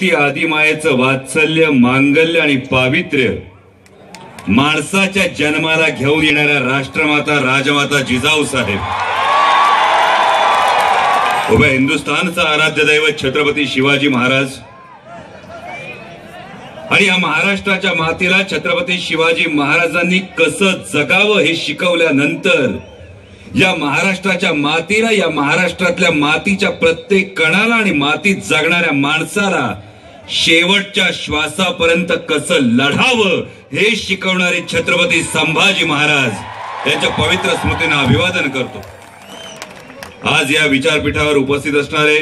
ती आदिमायेचं वात्सल्य मांगल्य आणि पावित्र्य माणसाच्या जन्माला घेऊन येणाऱ्या राष्ट्रमाता राजमाता जिजाऊ साहेब. उभ्या हिंदुस्थानचा आराध्य दैवत छत्रपती शिवाजी महाराज आणि या महाराष्ट्राच्या मातीला छत्रपती शिवाजी महाराजांनी कसं जगावं हे शिकवल्यानंतर या महाराष्ट्राच्या मातीला या महाराष्ट्रातल्या मातीच्या प्रत्येक कणाला आणि मातीत जगणाऱ्या माणसाला शेवटच्या श्वासापर्यंत कसं लढावं हे शिकवणारे छत्रपती संभाजी महाराज यांच्या पवित्र स्मृतींना अभिवादन करतो. आज या विचारपीठावर उपस्थित असणारे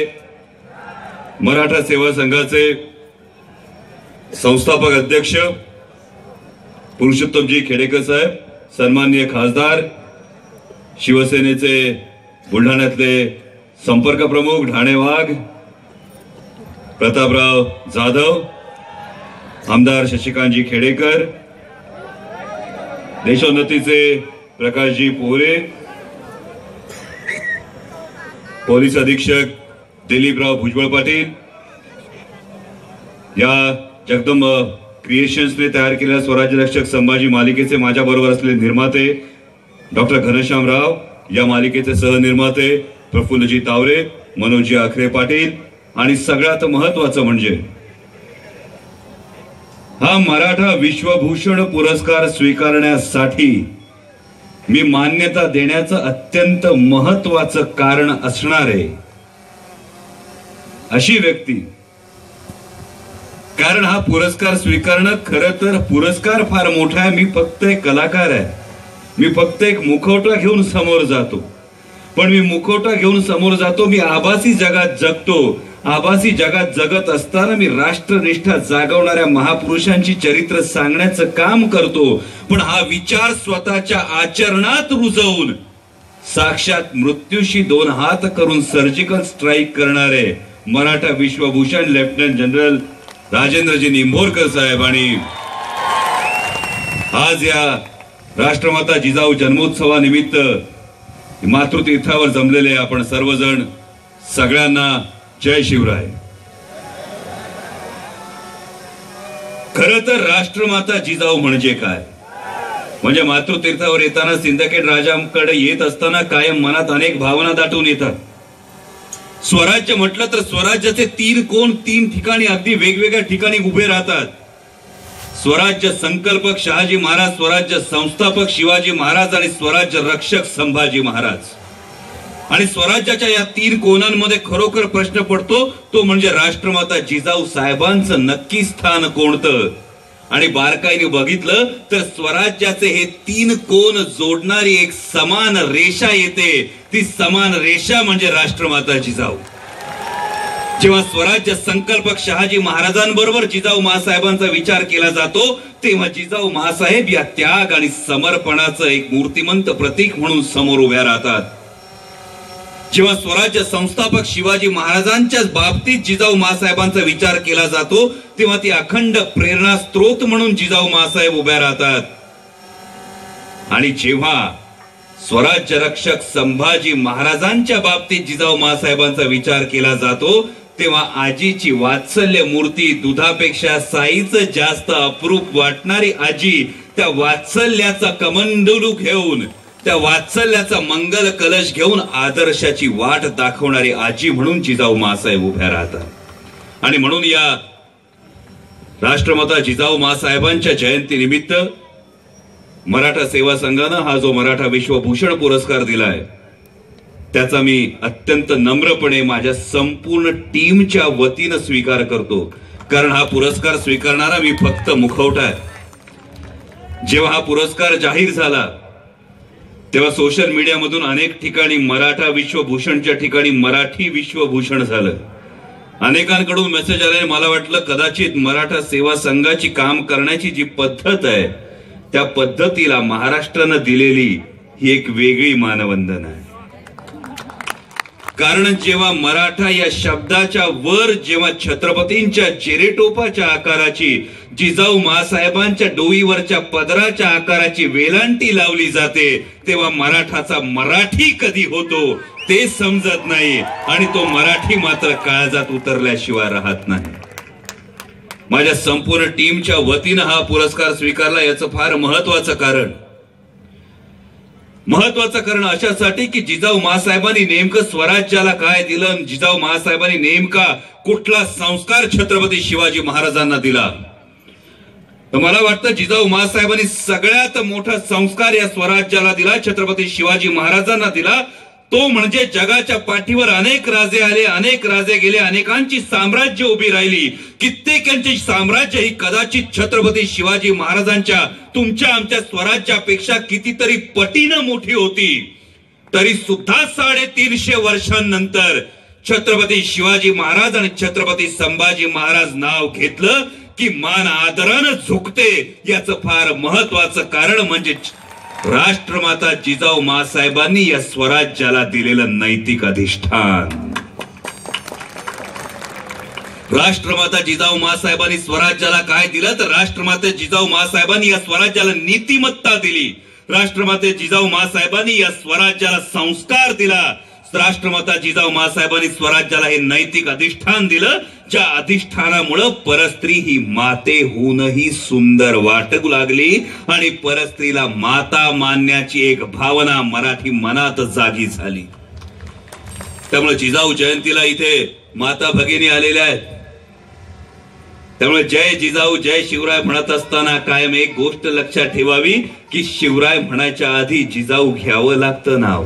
मराठा सेवा संघाचे संस्थापक अध्यक्ष पुरुषोत्तमजी खेडेकर साहेब सन्माननीय खासदार शिवसेनेचे बुलढाण्यातले संपर्क प्रमुख ढाणे वाघ प्रतापराव जाधव आमदार शशिकांतजी खेडेकर देशोन्नतीचे प्रकाशजी पोरे पोलीस अधीक्षक दिलीपराव भुजबळ पाटील या जगदंब क्रिएशन्सने तयार केलेल्या स्वराज्य रक्षक संभाजी मालिकेचे माझ्याबरोबर असलेले निर्माते डॉक्टर घनश्याम राव या मालिकेचे सहनिर्माते प्रफुल्लजी तावरे मनोजी आखरे पाटील आणि सगळ्यात महत्वाचं म्हणजे हा मराठा विश्वभूषण पुरस्कार स्वीकारण्यासाठी मी मान्यता देण्याचं अत्यंत महत्वाचं कारण असणारे अशी व्यक्ती. कारण हा पुरस्कार स्वीकारणं खरं तर पुरस्कार फार मोठा आहे. मी फक्त एक कलाकार आहे. मी फक्त एक मुखवटा घेऊन समोर जातो. पण मी मुखवटा घेऊन समोर जातो मी आभासी जगात जगतो. आभासी जगात जगत असताना मी राष्ट्रनिष्ठा जागवणाऱ्या महापुरुषांची चरित्र सांगण्याचं काम करतो. पण हा विचार स्वतःच्या आचरणात रुजवून साक्षात मृत्यूशी दोन हात करून सर्जिकल स्ट्राईक करणारे मराठा विश्वभूषण लेफ्टनंट जनरल राजेंद्रजी निंभोरकर साहेब आणि आज या राष्ट्रमाता जिजाऊ जन्मोत्सवानिमित्त मातृतीर्थावर जमलेले आपण सर्वजण सगळ्यांना जय शिवराय. खर तर राष्ट्रमाता जिजाऊ म्हणजे काय? म्हणजे मातृतीर्थावर येताना सिंदखेड राजांकडे येत असताना कायम मनात अनेक भावना दाटून येतात. स्वराज्य म्हटलं तर स्वराज्याचे तीन कोण तीन ठिकाणी अगदी वेगवेगळ्या ठिकाणी उभे राहतात. स्वराज्य संकल्पक शहाजी महाराज स्वराज्य संस्थापक शिवाजी महाराज आणि स्वराज्य रक्षक संभाजी महाराज. आणि स्वराज्याच्या या तीन कोणांमध्ये खरोखर प्रश्न पडतो तो म्हणजे राष्ट्रमाता जिजाऊ साहेबांचं नक्की स्थान कोणतं? आणि बारकाईने बघितलं तर स्वराज्याचे हे तीन कोण जोडणारी एक समान रेषा येते. ती समान रेषा म्हणजे राष्ट्रमाता जिजाऊ. जेव्हा स्वराज्य संकल्पक शहाजी महाराजांबरोबर जिजाऊ महासाहेबांचा विचार केला जातो तेव्हा जिजाऊ महासाहेब या त्याग आणि समर्पणाचं एक मूर्तिमंत प्रतीक म्हणून समोर उभ्या राहतात. जेव्हा स्वराज्य संस्थापक शिवाजी महाराजांच्या बाबतीत जिजाऊ महासाहेबांचा विचार केला जातो तेव्हा ती अखंड प्रेरणा स्त्रोत म्हणून जिजाऊ महासाहेब उभ्या राहतात. आणि जेव्हा स्वराज्य रक्षक संभाजी महाराजांच्या बाबतीत जिजाऊ महासाहेबांचा विचार केला जातो तेव्हा आजीची वात्सल्य मूर्ती दुधापेक्षा साईच जास्त अप्रूप वाटणारी आजी त्या वात्सल्याचा कमंडलू घेऊन त्या वात्सल्याचा मंगल कलश घेऊन आदर्शाची वाट दाखवणारी आजी म्हणून जिजाऊ मासाहेब उभ्या राहतात. आणि म्हणून या राष्ट्रमाता जिजाऊ मासाहेबांच्या जयंती निमित्त मराठा सेवा संघानं हा जो मराठा विश्वभूषण पुरस्कार दिलाय त्याचा मी अत्यंत नम्रपणे माझ्या संपूर्ण टीमच्या वतीनं स्वीकार करतो. कारण हा पुरस्कार स्वीकारणारा मी फक्त मुखवटा आहे. जेव्हा हा पुरस्कार जाहीर झाला तेव्हा सोशल मीडियामधून अनेक ठिकाणी मराठा विश्वभूषणच्या ठिकाणी मराठी विश्वभूषण झालं. अनेकांकडून मेसेज आले मला वाटलं कदाचित मराठा सेवा संघाची काम करण्याची जी पद्धत आहे त्या पद्धतीला महाराष्ट्रानं दिलेली ही एक वेगळी मानवंदन आहे. कारण जेव्हा मराठा या शब्दाच्या वर जेव्हा छत्रपतींच्या चिरेटोपाच्या आकाराची जिजाऊ मासाहेबांच्या डोईवरच्या पदराच्या आकाराची वेलांटी लावली जाते तेव्हा मराठाचा मराठी कधी होतो ते समजत नाही आणि तो मराठी मात्र काळजात उतरल्याशिवाय राहत नाही. माझ्या संपूर्ण टीमच्या वतीनं हा पुरस्कार स्वीकारला याचं फार महत्वाचं कारण महत्वाचं कारण अशासाठी की जिजाऊ महासाहेबांनी नेमकं स्वराज्याला काय दिलं जिजाऊ महासाहेबांनी नेमका कुठला संस्कार छत्रपती शिवाजी महाराजांना दिला? तर मला वाटतं जिजाऊ महासाहेबांनी सगळ्यात मोठा संस्कार या स्वराज्याला दिला छत्रपती शिवाजी महाराजांना दिला. तो म्हणजे जगाच्या पाठीवर अनेक राजे आले अनेक राजे गेले अनेकांची साम्राज्य उभी राहिली. कित्येकांची साम्राज्य ही कदाचित छत्रपती शिवाजी महाराजांच्या तुमच्या आमच्या स्वराज्यापेक्षा कितीतरी पटीनं मोठी होती. तरी सुद्धा साडेतीनशे वर्षांनंतर छत्रपती शिवाजी महाराज आणि छत्रपती संभाजी महाराज नाव घेतलं की मान आदरानं झुकते. याचं फार महत्वाचं कारण म्हणजे राष्ट्रमाता जिजाऊ मासाहेबांनी या स्वराज्याला दिलेलं नैतिक अधिष्ठान. राष्ट्रमाता जिजाऊ मासाहेबांनी स्वराज्याला काय दिलं? तर राष्ट्रमाता जिजाऊ मासाहेबांनी या स्वराज्याला नीतिमत्ता दिली. राष्ट्रमाते जिजाऊ मासाहेबांनी या स्वराज्याला संस्कार दिला. राष्ट्रमाता जिजाऊ मासाहेबांनी स्वराज्याला हे नैतिक अधिष्ठान दिलं. ज्या अधिष्ठानामुळं परस्त्री ही मातेहूनही सुंदर वाटू लागली. आणि परस्त्रीला माता मानण्याची एक भावना मराठी मनात जागी झाली. त्यामुळे जिजाऊ जयंतीला इथे माता भगिनी आलेल्या आहेत. त्यामुळे जय जिजाऊ जय शिवराय म्हणत असताना कायम एक गोष्ट लक्षात ठेवावी की शिवराय म्हणायच्या आधी जिजाऊ घ्यावं लागतं नाव.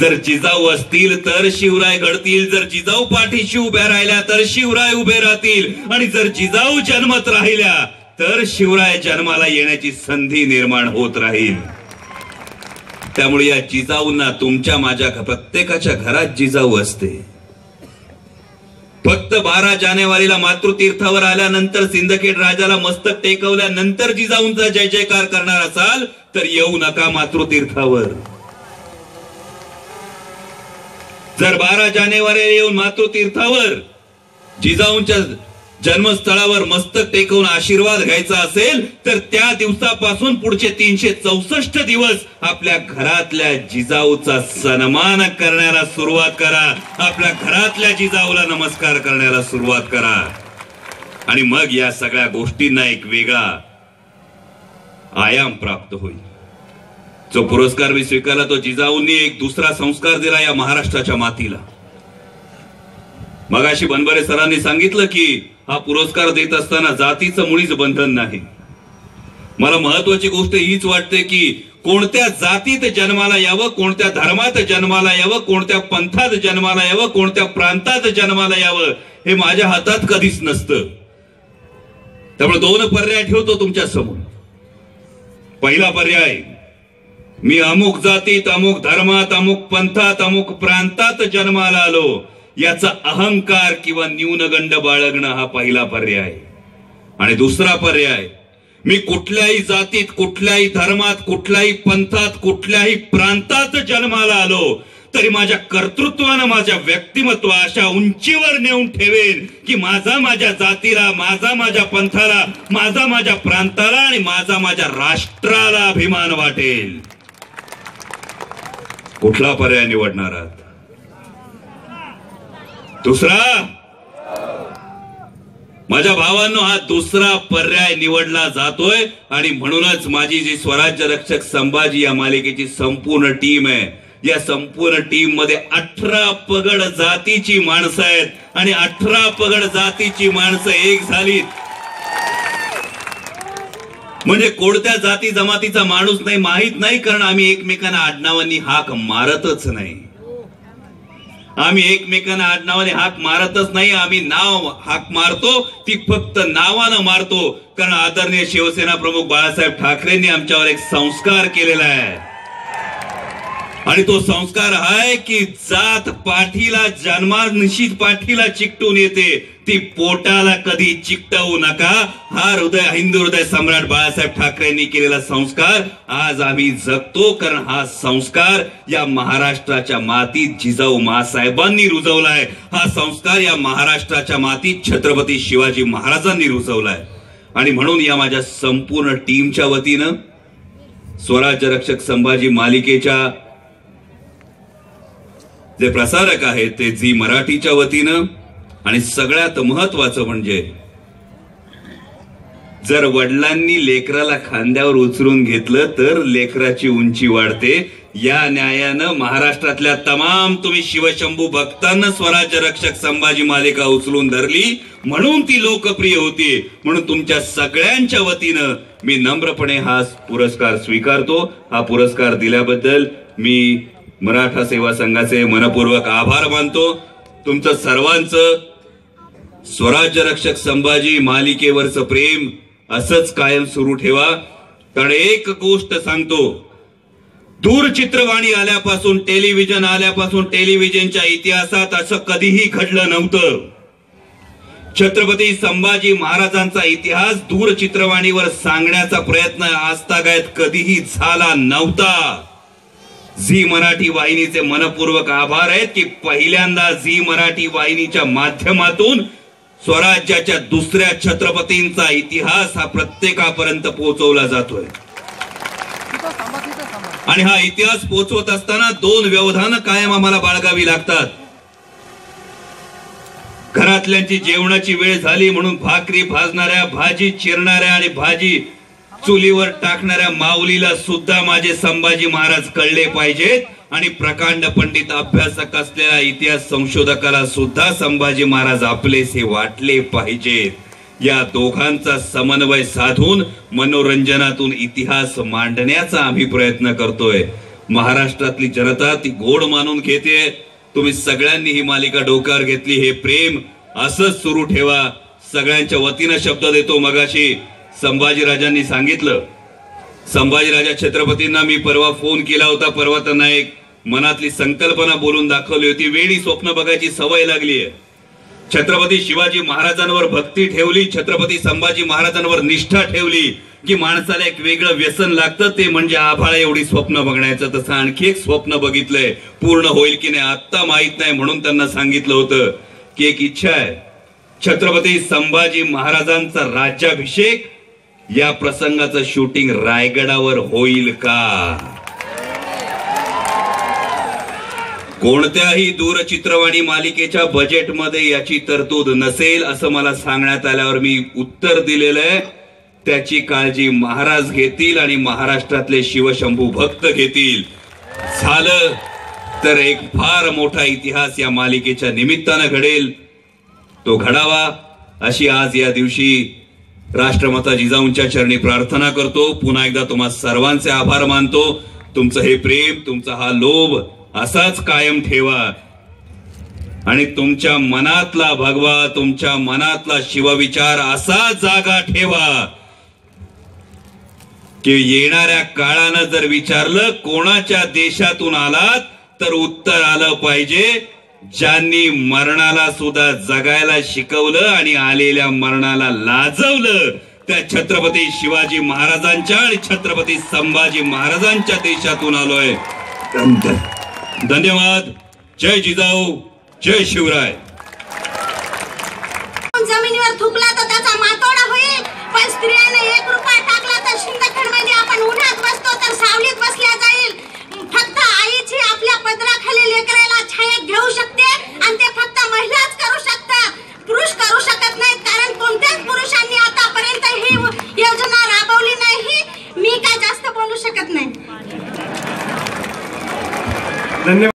जर जिजाऊ असतील तर शिवराय घडतील. जर जिजाऊ पाठीशी उभ्या राहिल्या तर शिवराय उभे राहतील. आणि जर जिजाऊ जन्मत राहिल्या तर शिवराय जन्माला येण्याची संधी निर्माण होत राहील. त्यामुळे या जिजाऊंना तुमच्या माझ्या प्रत्येकाच्या घरात जिजाऊ असते. फक्त बारा जानेवारीला मातृतीर्थावर आल्यानंतर सिंदखेड राजाला मस्तक टेकवल्यानंतर जिजाऊंचा जय जयकार करणार असाल तर येऊ नका मातृतीर्थावर. जर बारा जानेवारी येऊन मातृतीर्थावर जिजाऊंच्या जन्मस्थळावर मस्तक टेकवून आशीर्वाद घ्यायचा असेल तर त्या दिवसापासून पुढचे तीनशे चौसष्ट दिवस आपल्या घरातल्या जिजाऊचा सन्मान करण्याला सुरुवात करा. आपल्या घरातल्या जिजाऊला नमस्कार करण्याला सुरुवात करा. आणि मग या सगळ्या गोष्टींना एक वेगळा आयाम प्राप्त होईल. जो पुरस्कार मी स्वीकारला तो जिजाऊंनी एक दुसरा संस्कार दिला या महाराष्ट्राच्या मातीला. मगाशी बनबरे सरांनी सांगितलं की हा पुरस्कार देत असताना जातीचं मुळीच बंधन नाही. मला महत्वाची गोष्ट हीच वाटते की कोणत्या जातीत जन्माला यावं कोणत्या धर्मात जन्माला यावं कोणत्या पंथात जन्माला यावं कोणत्या प्रांतात जन्माला यावं हे माझ्या हातात कधीच नसतं. त्यामुळे दोन पर्याय ठेवतो तुमच्यासमोर पहिला पर्याय मी अमुक जातीत अमुक धर्मात अमुक पंथात अमुक प्रांतात जन्माला आलो. याचा अहंकार किंवा न्यूनगंड बाळगणं हा पहिला पर्याय. आणि दुसरा पर्याय मी कुठल्याही जातीत कुठल्याही धर्मात कुठल्याही पंथात कुठल्याही प्रांतात जन्माला आलो तरी माझ्या कर्तृत्वानं माझ्या व्यक्तिमत्व अशा उंचीवर नेऊन ठेवेन की माझा माझ्या जातीला माझा माझ्या पंथाला माझा माझ्या प्रांताला आणि माझा माझ्या राष्ट्राला अभिमान वाटेल. कुठला पर्याय निवडणार आहात? दुसरा? माझ्या भावांनो हा दुसरा पर्याय निवडला जातोय आणि म्हणूनच माझी जी स्वराज्य रक्षक संभाजी या मालिकेची संपूर्ण टीम आहे. या संपूर्ण टीममध्ये अठरा पगड जातीची माणसं आहेत. आणि अठरा पगड जातीची माणसं एक झालीत. म्हणजे कोणत्या जाती जमातीचा माणूस नाही माहीत नाही कारण आम्ही एकमेकांना आडनावांनी हाक मारतच नाही. आम्ही एकमेकांना आडनावाने हाक मारतच नाही आम्ही नाव हाक मारतो ती फक्त नावानं मारतो. कारण आदरणीय शिवसेना प्रमुख बाळासाहेब ठाकरेंनी आमच्यावर एक संस्कार केलेला आहे. आणि तो संस्कार आहे की जात पाठीला जन्मा पाठीला चिकटून येते. ती पोटाला कधी चिकटवू नका. हा हृदय हिंदू हृदय सम्राट बाळासाहेब ठाकरेंनी केलेला संस्कार. आज आम्ही जगतो कारण हा संस्कार या महाराष्ट्राच्या मातीत जिजाऊ महासाहेबांनी रुजवलाय. हा संस्कार या महाराष्ट्राच्या मातीत छत्रपती शिवाजी महाराजांनी रुजवलाय. आणि म्हणून या माझ्या संपूर्ण टीमच्या वतीनं स्वराज्य रक्षक संभाजी मालिकेच्या जे प्रसारक आहेत ते झी मराठीच्या वतीनं आणि सगळ्यात महत्वाचं म्हणजे जर वडिलांनी लेकराला खांद्यावर उचलून घेतलं तर लेकराची उंची वाढते. या न्यायानं महाराष्ट्रातल्या तमाम तुम्ही शिवशंभू भक्तांना स्वराज्य रक्षक संभाजी मालिका उचलून धरली. म्हणून ती लोकप्रिय होती. म्हणून तुमच्या सगळ्यांच्या वतीनं मी नम्रपणे हा पुरस्कार स्वीकारतो. हा पुरस्कार दिल्याबद्दल मी मराठा सेवा संघाचे मनपूर्वक आभार मानतो. तुमचं सर्वांचं स्वराज्य रक्षक संभाजी मालिकेवरचं प्रेम असंच कायम सुरू ठेवा. कारण एक गोष्ट सांगतो दूरचित्रवाणी आल्यापासून टेलिव्हिजन आल्यापासून टेलिव्हिजनच्या इतिहासात असं कधीही घडलं नव्हतं. छत्रपती संभाजी महाराजांचा इतिहास दूरचित्रवाणीवर सांगण्याचा प्रयत्न आजतागायत कधीही झाला नव्हता. झी मराठी वाहिनीचे मनपूर्वक आभार आहेत की पहिल्यांदा झी मराठी वाहिनीच्या माध्यमातून स्वराज्याच्या दुसऱ्या छत्रपतींचा इतिहास हा प्रत्येकापर्यंत पोहोचवला जातोय. आणि हा इतिहास पोहोचवत असताना दोन व्यवधान कायम आम्हाला बाळगावी लागतात. घरातल्यांची जेवणाची वेळ झाली म्हणून भाकरी भाजणाऱ्या भाजी चिरणाऱ्या आणि भाजी चुलीवर टाकणाऱ्या माऊलीला सुद्धा माझे संभाजी महाराज कळले पाहिजेत. आणि प्रकांड पंडित अभ्यासक असलेल्या इतिहास संशोधकाला सुद्धा संभाजी महाराज आपलेसे वाटले पाहिजेत. या दोघांचा समन्वय साधून मनोरंजनातून इतिहास मांडण्याचा आम्ही प्रयत्न करतोय. महाराष्ट्रातली जनता ती गोड मानून घेते. तुम्ही सगळ्यांनी ही मालिका डोक्यावर घेतली हे प्रेम असंच सुरू ठेवा. सगळ्यांच्या वतीनं शब्द देतो मगाशी. संभाजीराजांनी सांगितलं. संभाजीराजा छत्रपतींना मी परवा फोन केला होता परवा त्यांना एक मनातली संकल्पना बोलून दाखवली होती. वेळी स्वप्न बघायची सवय लागली आहे. छत्रपती शिवाजी महाराजांवर भक्ती ठेवली छत्रपती संभाजी महाराजांवर निष्ठा ठेवली की माणसाला एक वेगळं व्यसन लागतं. ते म्हणजे आभाळा एवढी स्वप्न बघण्याचं. तसं आणखी एक स्वप्न बघितलंय. पूर्ण होईल की नाही आत्ता माहीत नाही म्हणून त्यांना सांगितलं होतं की एक इच्छा आहे. छत्रपती संभाजी महाराजांचा राज्याभिषेक या प्रसंगाचं शूटिंग रायगडावर होईल का? कोणत्याही दूरचित्रवाणी मालिकेच्या बजेटमध्ये याची तरतूद नसेल असं मला सांगण्यात आल्यावर मी उत्तर दिलेलं आहे. त्याची काळजी महाराज घेतील आणि महाराष्ट्रातले शिवशंभू भक्त घेतील. झालं. तर एक फार मोठा इतिहास या मालिकेच्या निमित्तानं घडेल. तो घडावा. अशी आज या दिवशी राष्ट्रमाता जिजाऊंच्या चरणी प्रार्थना करतो. पुन्हा एकदा तुम्हा सर्वांचे आभार मानतो. तुमचं हे प्रेम तुमचा हा लोभ असाच कायम ठेवा. आणि तुमच्या मनातला भगवा तुमच्या मनातला शिवविचार असा जागा ठेवा. की येणाऱ्या काळानं जर विचारलं कोणाच्या देशातून आलात तर उत्तर आलं पाहिजे. ज्यांनी मरणाला सुद्धा जगायला शिकवलं आणि आलेल्या मरणाला लाजवलं त्या छत्रपती शिवाजी महाराजांच्या आणि छत्रपती संभाजी महाराजांच्या देशातून आलोय. धन्यवाद. जय जिजाऊ जय शिवराय. जमिनीवर थुकला तर त्याचा मातोडा होईल. पण स्त्रियाने एक रुपया टाकला तर शिंदखेडमध्ये आपण उन्हात बसतो तर सावलीत बसल्या जाईल. फक्त आईची आपल्या पदराखाली लेकराला छायेत घेऊ शकते आणि ते फक्त महिलाच करू शकतात पुरुष करू शकत नाहीत कारण कोणत्याच पुरुषांनी आतापर्यंत ही योजना राबवली नाही मी काय जास्त बोलू शकत नाही धन्यवाद